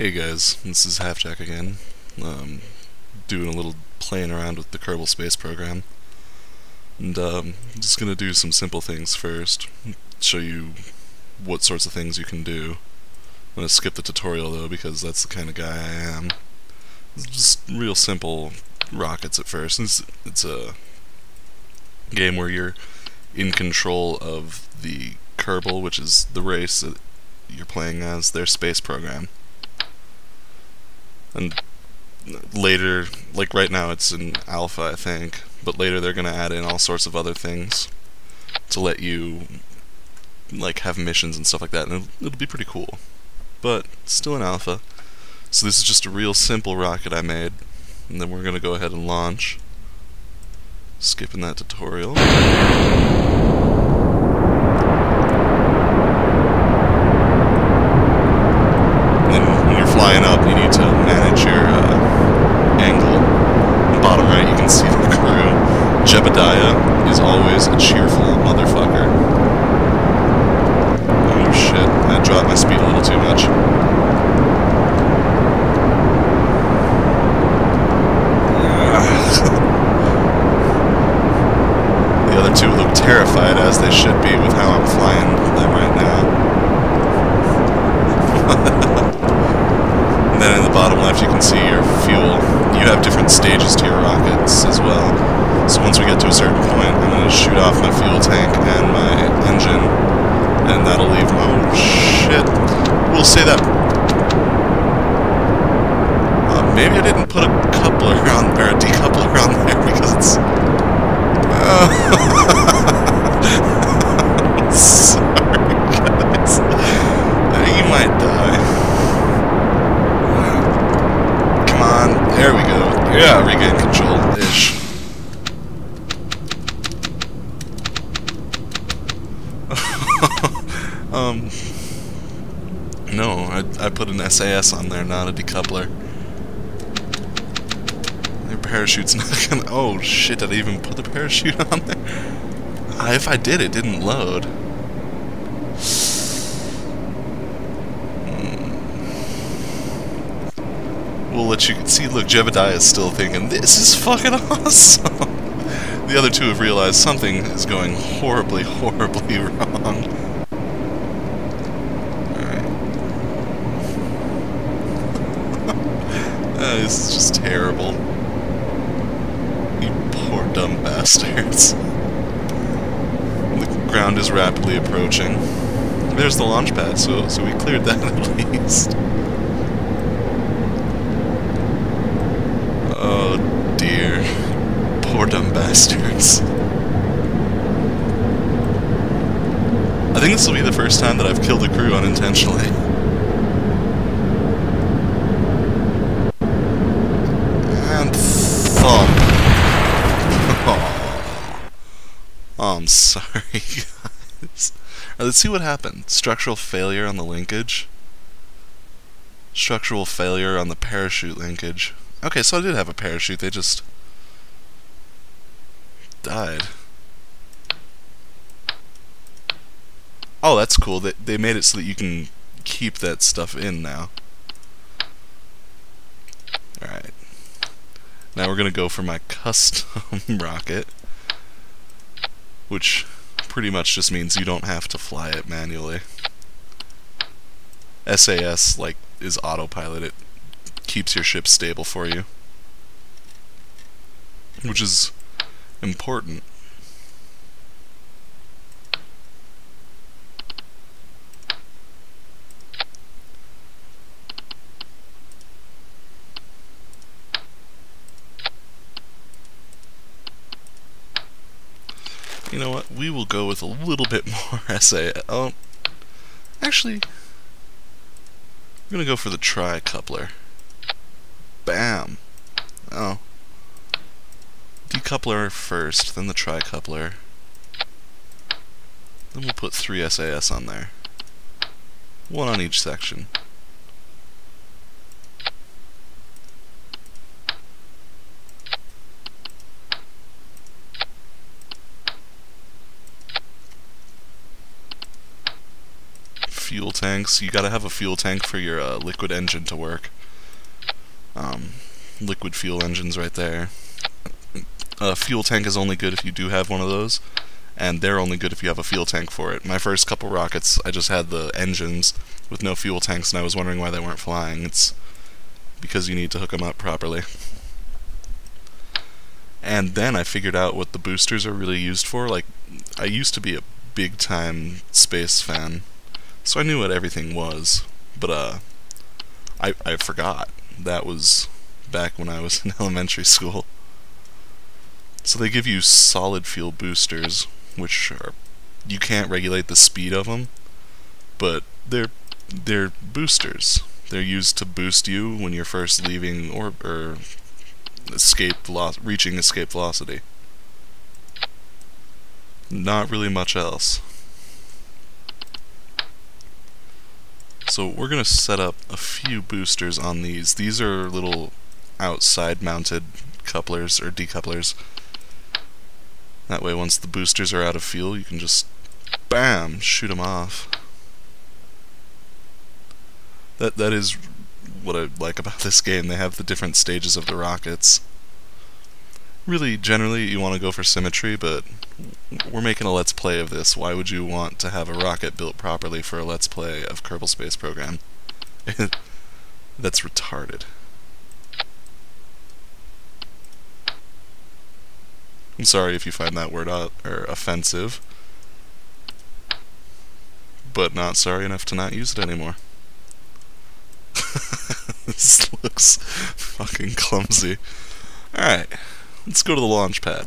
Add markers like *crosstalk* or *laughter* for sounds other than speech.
Hey guys, this is Halfjack again. Um, doing a little playing around with the Kerbal Space Program. And um, I'm just gonna do some simple things first. Show you what sorts of things you can do. I'm gonna skip the tutorial though because that's the kind of guy I am. It's just real simple rockets at first. It's, it's a game where you're in control of the Kerbal, which is the race that you're playing as, their space program. And later, like right now it's in alpha I think, but later they're gonna add in all sorts of other things to let you like have missions and stuff like that, and it'll, it'll be pretty cool. But still in alpha. So this is just a real simple rocket I made, and then we're gonna go ahead and launch. Skipping that tutorial. And then when you're flying up, you need to manage your uh, angle. In the bottom right, you can see the crew. Jebediah is always a cheerful motherfucker. Oh shit, I dropped my speed a little too much. the other two look terrified, as they should be, with how I'm flying them right now. And then in the bottom left you can see your fuel. You have different stages to your rockets as well. So once we get to a certain point, I'm going to shoot off my fuel tank and my engine, and that'll leave... Oh, shit. We'll say that... Uh, maybe I didn't put a coupler *laughs* on, or a decoupler on there because it's... *laughs* Uh, sorry, guys. You might die. Come on, there we go. Yeah, regain control-ish. Um, no, I, I put an SAS on there, not a decoupler. Your parachute's *laughs* not gonna... Oh, shit, did I even put the parachute *laughs* on there? Uh, if I did, it didn't load. We'll let you see. Look, Jebediah is still thinking, this is fucking *laughs* awesome. the other two have realized something is going horribly, horribly wrong. Alright. *laughs* Uh, this is just terrible. You poor dumb bastards. The ground is rapidly approaching. There's the launch pad, so so we cleared that *laughs* at least. Oh dear. Poor dumb bastards. I think this will be the first time that I've killed a crew unintentionally. *laughs* And thump. Oh, I'm sorry, *laughs* guys. Alright, let's see what happened. Structural failure on the linkage. Structural failure on the parachute linkage. Okay, so I did have a parachute, they just died. Oh, that's cool. They, they made it so that you can keep that stuff in now. Alright. Now we're going to go for my *laughs* custom *laughs* rocket, which pretty much just means you don't have to fly it manually. SAS, like, is autopilot. It keeps your ship stable for you. Which is important. You know what? We will go with a little bit more *laughs* SA. Oh, actually, I'm gonna go for the tri-coupler. Bam. Oh. Decoupler first, then the tri-coupler. Then we'll put three SAS on there. One on each section. fuel tanks. You gotta have a fuel tank for your uh, liquid engine to work. Um, liquid fuel engines right there. A fuel tank is only good if you do have one of those, and they're only good if you have a fuel tank for it. My first couple rockets, I just had the engines with no fuel tanks, and I was wondering why they weren't flying. It's because you need to hook them up properly. And then I figured out what the boosters are really used for. Like, I used to be a big time space fan, so I knew what everything was. But, uh, I, I forgot. That was back when I was in *laughs* elementary school. So they give you solid fuel boosters, which are you can't regulate the speed of them, but they're they're boosters. They're used to boost you when you're first leaving or or escape velo reaching escape velocity. Not really much else. So we're going to set up a few boosters on these. These are little outside mounted couplers or decouplers. That way once the boosters are out of fuel you can just BAM! Shoot them off. That That is what I like about *laughs* this game. They have the different stages of the rockets. Really, generally, you want to go for symmetry, but we're making a Let's Play of this. Why would you want to have a rocket built properly for a Let's Play of Kerbal Space Program? *laughs* That's retarded. I'm sorry if you find that word or offensive, but not sorry enough to not use it anymore. *laughs* this looks fucking clumsy. Alright, let's go to the launch pad.